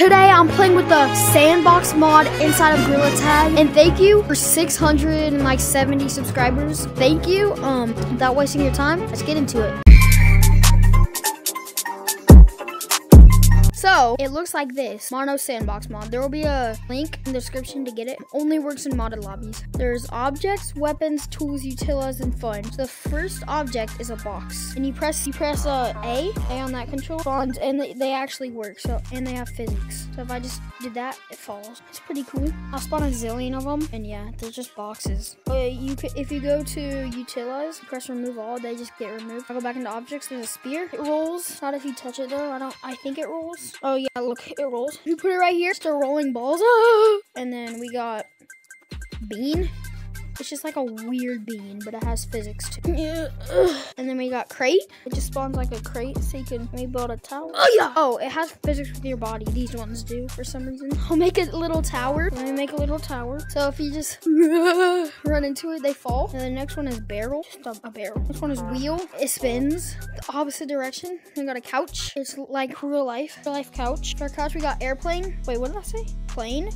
Today I'm playing with the sandbox mod inside of Gorilla Tag. And thank you for 670 subscribers. Thank you. Um, without wasting your time, let's get into it. So, it looks like this. Mono Sandbox mod. There will be a link in the description to get it. Only works in modded lobbies. There's objects, weapons, tools, utilas, and fun. The first object is a box. And you press you press uh, A, A on that control, spawns, and they, they actually work. So And they have physics. So if I just did that, it falls. It's pretty cool. I'll spawn a zillion of them. And yeah, they're just boxes. But you could, if you go to utilas, press remove all, they just get removed. I go back into objects, there's a spear. It rolls. Not if you touch it though. I don't, I think it rolls. Oh yeah, look, it rolls. You put it right here, start rolling balls. And then we got bean. It's just like a weird bean, but it has physics too. Yeah. And then we got crate. It just spawns like a crate, so you can maybe build a tower. Oh yeah. Oh, it has physics with your body. These ones do for some reason. I'll make a little tower. Let me make a little tower. So if you just run into it, they fall. And the next one is barrel. Just a, a barrel. This one is wheel. It spins the opposite direction. We got a couch. It's like real life. Real life couch. For our couch, we got airplane. Wait, what did I say? Plane.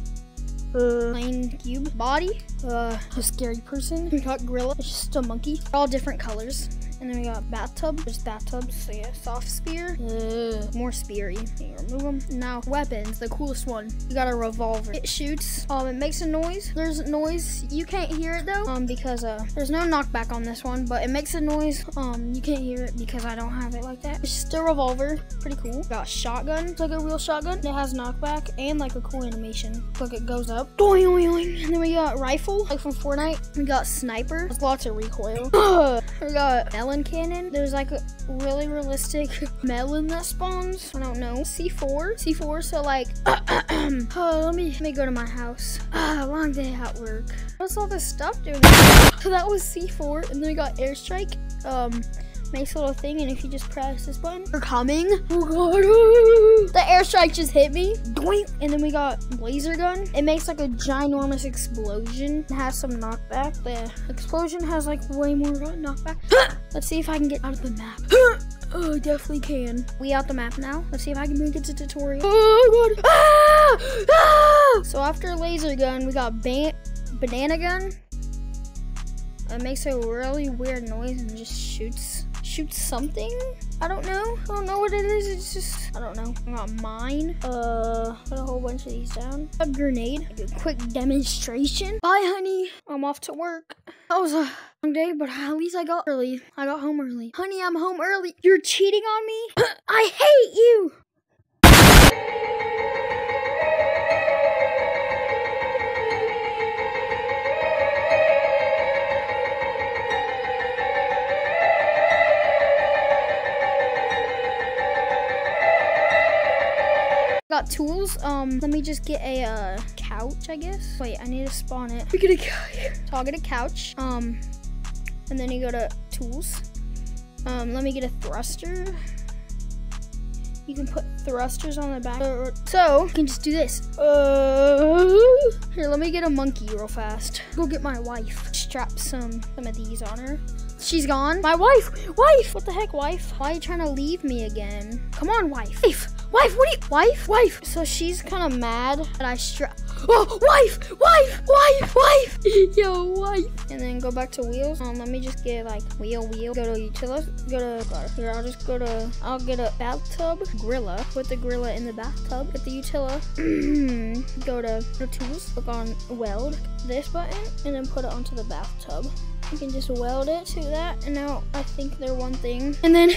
Uh, plain cube body. Uh, a scary person. We got gorilla. It's just a monkey. They're all different colors. And then we got bathtub. There's bathtubs. So yeah, soft spear. Uh, more speary. Remove them. Now weapons. The coolest one. We got a revolver. It shoots. Um, it makes a noise. There's noise. You can't hear it though. Um, because uh, there's no knockback on this one, but it makes a noise. Um, you can't hear it because I don't have it like that. It's just a revolver. Pretty cool. Got shotgun. It's like a real shotgun. It has knockback and like a cool animation. Look, it goes up. Doing, doing. And then we got rifle, like from Fortnite. We got sniper. There's lots of recoil. we got melon cannon. There's like a really realistic melon that spawns. I don't know. C4. C4. So like, oh, let me let me go to my house. Ah, long day at work. What's all this stuff doing? So that was C4, and then we got airstrike. Um, a little thing, and if you just press this button, we're coming. Oh god, the airstrike just hit me. Doink. And then we got laser gun. It makes like a ginormous explosion. It has some knockback. The explosion has like way more knockback. Let's see if I can get out of the map. Oh, definitely can. We out the map now. Let's see if I can make it to tutorial. Oh god. Ah! Ah! So after laser gun, we got ban banana gun. It makes a really weird noise and just shoots shoots something. I don't know. I don't know what it is. It's just I don't know. I got mine. Uh, put a whole bunch of these down. A grenade. A quick demonstration. Bye, honey. I'm off to work. That was a long day, but at least I got early. I got home early. Honey, I'm home early. You're cheating on me. I hate you. Got tools. Um, let me just get a uh, couch, I guess. Wait, I need to spawn it. We get a couch. So a couch. Um, and then you go to tools. Um, let me get a thruster. You can put thrusters on the back. So, you can just do this. Uh, here, let me get a monkey real fast. Go get my wife. Strap some, some of these on her. She's gone. My wife! Wife! What the heck, wife? Why are you trying to leave me again? Come on, wife. Wife! Wife, what are you? Wife? Wife! So she's kind of mad that I strap. Oh, wife! Wife! Wife! Wife! Yo, wife! And then go back to wheels. Um, let me just get like wheel, wheel. Go to utilities. Go to God. Here, I'll just go to. I'll get a bathtub gorilla. Put the gorilla in the bathtub. Get the utila. go to the tools. Click on weld this button, and then put it onto the bathtub. You can just weld it to that, and now I think they're one thing. And then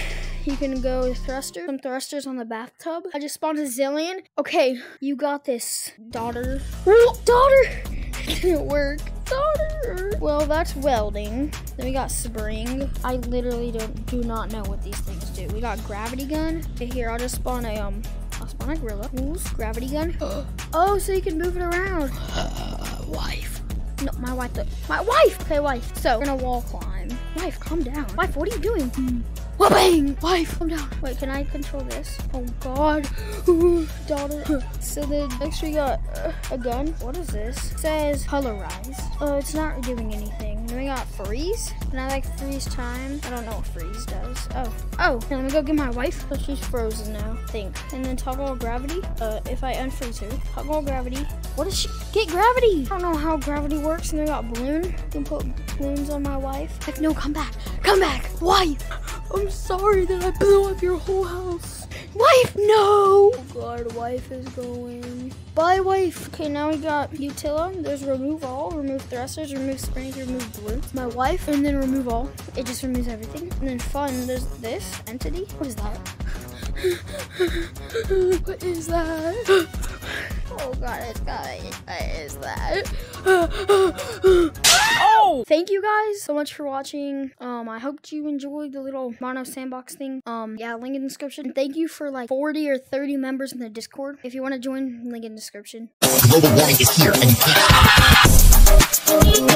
you can go thruster, some thrusters on the bathtub. I just spawned a zillion. Okay, you got this, daughter. daughter! Didn't work. Daughter! Well, that's welding. Then we got spring. I literally don't do not know what these things do. We got gravity gun. Okay, here, I'll just spawn a um I'll spawn a gorilla. Tools, gravity gun. oh, so you can move it around. wife. No, my wife. My wife. Okay, wife. So we're gonna wall climb. Wife, calm down. Wife, what are you doing? Whooping! Wife, calm down. Wait, can I control this? Oh God, daughter. So then next we got uh, a gun. What is this? It says colorize. Oh, it's not doing anything. Then we got freeze. Can I like freeze time? I don't know what freeze does. Oh, oh, let me go get my wife. So she's frozen now, I think. And then toggle gravity. Uh, if I unfreeze her, toggle gravity. What is she? Get gravity. I don't know how gravity works. And then we got balloon. You can put balloons on my wife. Like, no, come back. Come back. Wife. I'm sorry that I blew up your whole house. Wife, no! Oh god, wife is going. Bye, wife. Okay, now we got Utila. There's remove all, remove thrusters, remove springs, remove balloons. My wife, and then remove all. It just removes everything. And then fun, there's this entity. What is that? what is that? Oh god, it's got What is that? Thank you guys so much for watching. Um, I hope you enjoyed the little mono sandbox thing. Um, yeah, link in the description. Thank you for like 40 or 30 members in the Discord. If you want to join, link in the description. Global warming is here and you can't.